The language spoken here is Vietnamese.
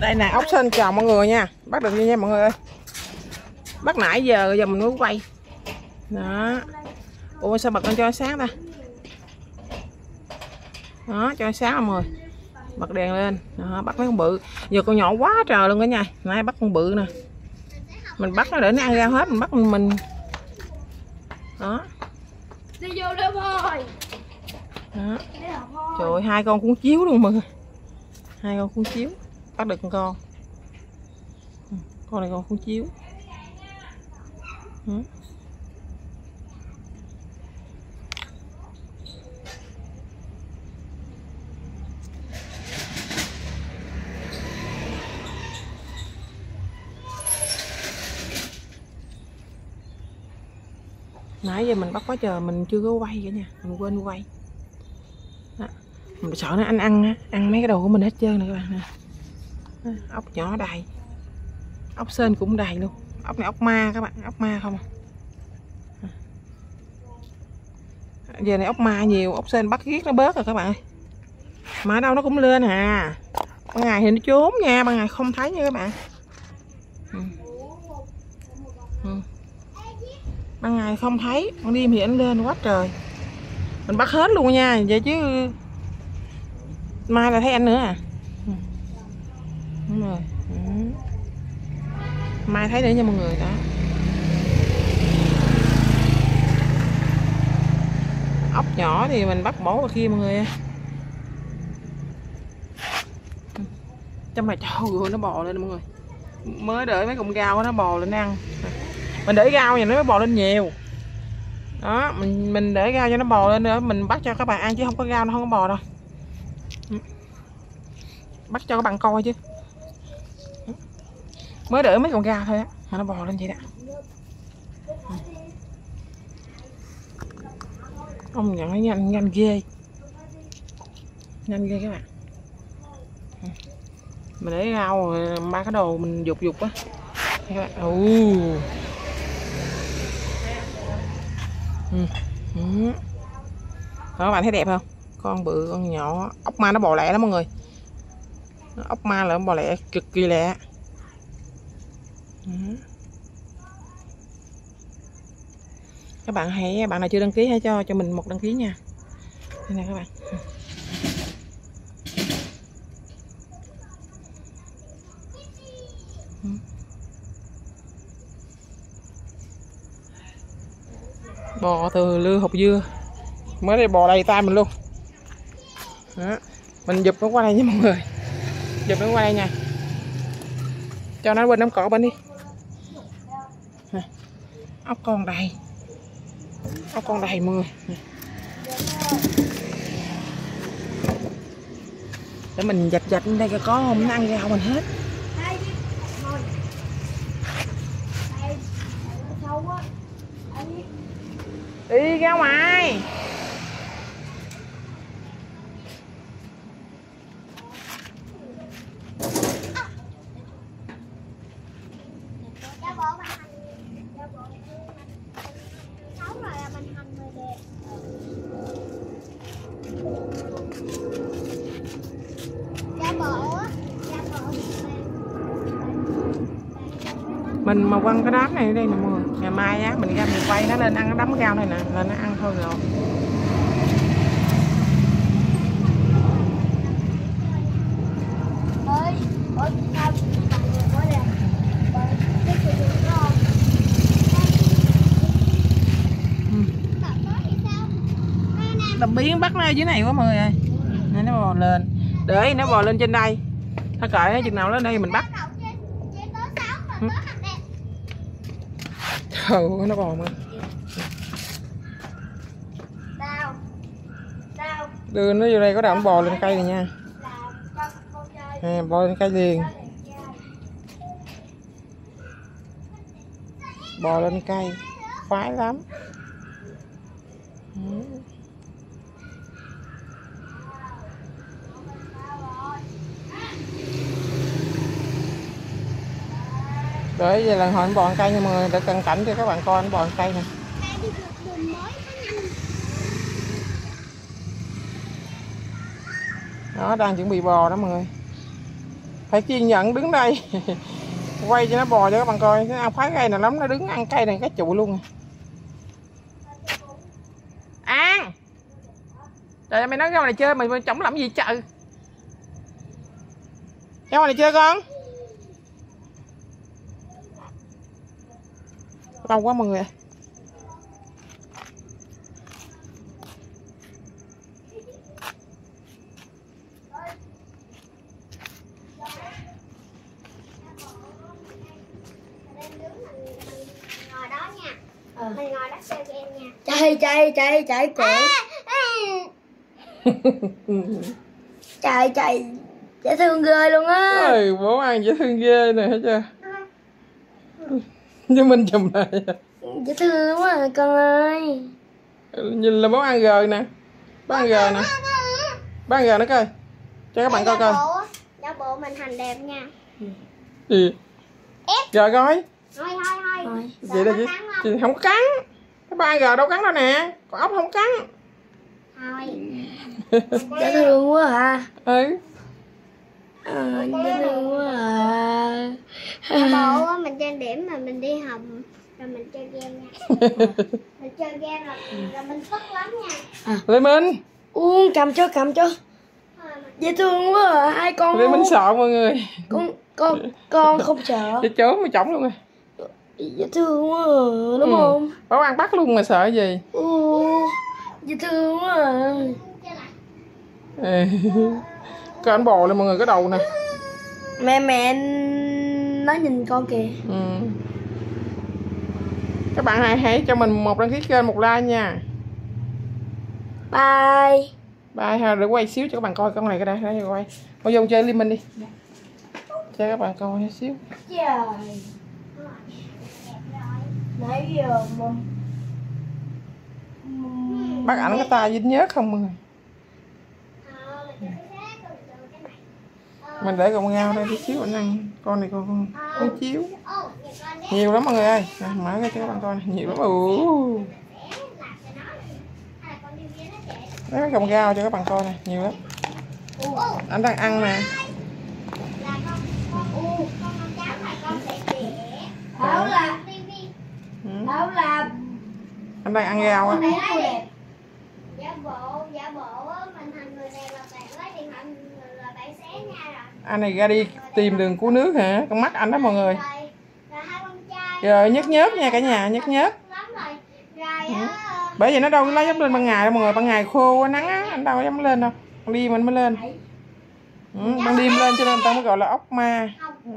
đây nè ốc sên chào mọi người nha. Bắt được đi nha mọi người ơi. Bắt nãy giờ giờ mình mới quay. Đó. Ủa sao bật lên cho sáng ta? Đó cho sáng mọi người bật đèn lên. Đó, bắt mấy con bự. Giờ con nhỏ quá trời luôn cả nhà nay bắt con bự nè. Mình bắt nó để nó ăn ra hết mình bắt mình. Đó. Đi vô đó thôi đó. Trời ơi, hai con cuốn chiếu luôn mọi người hai con cuốn chiếu. Bắt được con con. Ừ, con này con cuốn chiếu. Ừ. nãy giờ mình bắt quá trời, mình chưa có quay cả nha mình quên quay mình sợ nó ăn ăn á ăn mấy cái đồ của mình hết trơn nè các bạn nè. Ốc nhỏ đầy. Ốc sên cũng đầy luôn. Ốc này ốc ma các bạn, ốc ma không à. giờ này ốc ma nhiều, ốc sên bắt giết nó bớt rồi các bạn ơi. Mà ở đâu nó cũng lên à. Ban ngày thì nó trốn nha, ban ngày không thấy nha các bạn. Ừ. Ừ. ban ngày không thấy, ban đêm thì anh lên quá trời. Mình bắt hết luôn nha, vậy chứ mai là thấy anh nữa à? Ừ. đúng rồi. Ừ. mai thấy nữa nha mọi người đó. Ốc nhỏ thì mình bắt bỏ vào kia mọi người trong trời ơi nó bò lên mọi người. Mới đợi mấy cọng rau nó bò lên ăn. Mình để rau vậy nó mới bò lên nhiều. Đó mình mình để rau cho nó bò lên nữa mình bắt cho các bạn ăn chứ không có rau nó không có bò đâu bắt cho các bạn coi chứ. Mới đỡ mấy con gà thôi á. Mà nó bò lên vậy đó. Ông nhận nó nhanh nhanh ghê. Nhanh ghê các bạn. Mình để rau rồi ba cái đồ mình dục dục á. Các bạn. Ừ. Ừ. Đó, các bạn thấy đẹp không? Con bự con nhỏ. Ốc ma nó bò lẹ lắm mọi người ốc ma là bò lẹ cực kỳ lẹ các bạn hãy, bạn nào chưa đăng ký hãy cho cho mình một đăng ký nha. Đây nè các bạn. Bò từ lưa hộp dưa. Mới đây bò đầy tay mình luôn. Đó. mình giục nó qua đây nha mọi người giục nó qua đây nha. Cho nó bên đám cỏ bên đi. Nè. ốc con đầy. Ốc con đầy mưa. Nè. để mình dạch dạch đây có không? Nó ăn rau mình hết. Đi ra ngoài Dạ bộ mình hành Dạ bộ Xấu rồi là mình hành rồi đẹp Dạ bộ á Dạ bộ mình mà quăng cái đám này ở đây nè mọi người ngày mai á mình ra mình quay nó lên ăn cái đám rau này nè là nó ăn thôi rồi ơi đập biến bắt nó dưới này quá mọi người ơi nó bò lên để nó bò lên trên đây nó cởi nó chừng nào lên đây mình bắt Bắt đầu trên trên tới sáu mà Ừ. nó bò mà đưa nó vô đây có nó bò lên cây này nha. nè bò lên cây liền. Bò lên cây. Khoái lắm. Ừ. để giờ lần hồi anh bò cây nha mọi người để cận cảnh cho các bạn coi anh bò cây nè. Nó đang chuẩn bị bò đó mọi người. Phải kiên nhẫn đứng đây. Quay cho nó bò cho các bạn coi. Nó ăn phá cây này lắm nó đứng ăn cây này cái trụ luôn à. ăn trời ơi, mày nói ra ngoài này chơi mày, mày chống làm gì trời? Ra ngoài này chơi con. Lâu quá mọi người ạ. ngồi đó nha mình ngồi đó chơi game nha chạy chạy chạy chạy cổ. Chạy chạy. Dễ thương ghê luôn á. Ôi, bố ăn dễ thương ghê này hết chưa cho mình chùm lại. Dễ thương quá à, con ơi. Nhìn là bố ăn gờ nè. Bố ăn gờ nè. Bố ăn gờ nó coi. Cho các bạn coi coi. giả bộ mình thành đẹp nha. Gì? Gờ coi thôi thôi thôi Thôi. vậy là chị, chị không có cắn. Cái ba gờ đâu cắn đâu nè. Còn ốc không cắn. Thôi dễ thương quá à ừ à, dễ quá à. Giả bộ á, mình trang điểm mà mình đi học rồi mình chơi game nha. Mình chơi game là, là mình tức lắm nha. Lê minh. Uống cầm cho cầm cho. Mình- dễ thương quá à hai con lê minh sợ mọi người. Con con con không sợ. Chị chớm mà chổng luôn rồi. Dễ thương quá à, đúng Ừ. không? Bố ăn bắt luôn mà sợ gì? Ừ, dễ thương quá à. Coi anh bò lên mọi người cái đầu nè mẹ mẹ nó nhìn con kìa ừ. các bạn hãy hãy cho mình một đăng ký kênh một like nha bye Bye ha, để quay xíu cho các bạn coi con này cái đây, đây quay. Cô vô chơi Liên Minh đi. Cho các bạn coi xíu. trời nãy giờ Bác ảnh cái tay dính nhớt không mọi người. Ờ, mình chơi cái khác, rồi mình chơi cái này. Ờ, Mình để con ngao đây tí xíu anh ăn. Con này con con, chiếu. Nhiều lắm mọi người ơi. Nè, mở ra cho các bạn coi. nè, Nhiều lắm. Này. Chạy. Đấy mấy con gao cho các bạn coi nè, nhiều lắm. Anh đang ăn nè. là con con u con con cháu này con sẽ đẻ bảo là tivi Ừ. là Anh đang ăn gao á. đấy đấy giả bộ giả bộ á, mình thành người đẹp là bạn lấy điện thoại mình là bạn xé nha rồi anh này ra đi tìm đường cứu nước hả? Con mắt anh đó mọi người. rồi rồi hai nhớt nhớt nha cả nhà, nhớt nhớt. Bởi vì nó đâu nó dám lên ban ngày đâu mọi người. Ban ngày khô quá, nắng á, anh đâu có dám lên đâu. Ban đêm mình mới lên. Ừ, ban đêm lên cho nên tao mới gọi là ốc ma. Ừ.